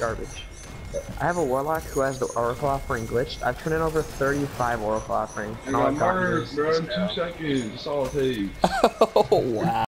garbage. I have a warlock who has the oracle offering glitched. I've turned in over 35 oracle offerings. I and all I've gotten bro. Two seconds. That's all it takes. oh wow.